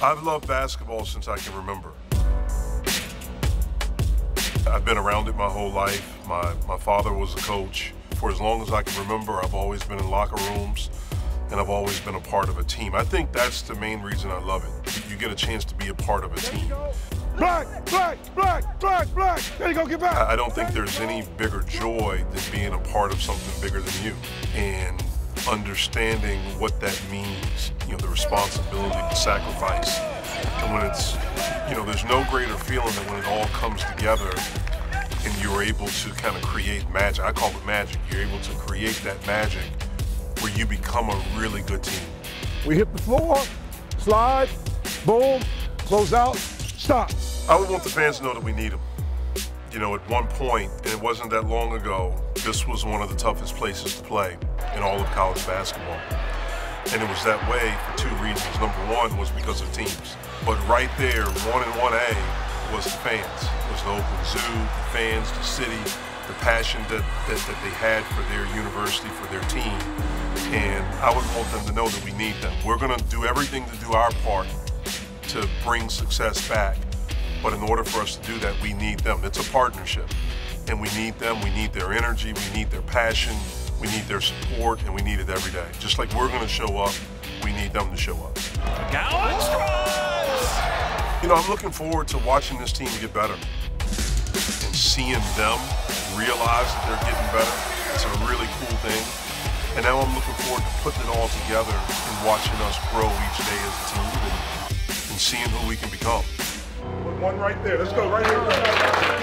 I've loved basketball since I can remember. I've been around it my whole life. My, my father was a coach. For as long as I can remember, I've always been in locker rooms and I've always been a part of a team. I think that's the main reason I love it. You get a chance to be a part of a team. Black, black, black, black, black. There you go, get back. I don't think there's any bigger joy than being a part of something bigger than you. And understanding what that means, you know, the responsibility, the sacrifice. And when it's, you know, there's no greater feeling than when it all comes together and you're able to kind of create magic. I call it magic. You're able to create that magic where you become a really good team. We hit the floor, slide, boom, close out, stop. I would want the fans to know that we need them. You know, at one point, and it wasn't that long ago, this was one of the toughest places to play in all of college basketball. And it was that way for two reasons. Number one was because of teams. But right there, one and one A was the fans. It was the Oakland Zoo, the fans, the city, the passion that, that, that they had for their university, for their team. And I would want them to know that we need them. We're going to do everything to do our part to bring success back. But in order for us to do that, we need them. It's a partnership. And we need them. We need their energy. We need their passion. We need their support. And we need it every day. Just like we're going to show up, we need them to show up. Gowan You know, I'm looking forward to watching this team get better and seeing them realize that they're getting better. It's a really cool thing. And now I'm looking forward to putting it all together and watching us grow each day as a team and, and seeing who we can become. One right there. Let's go right here.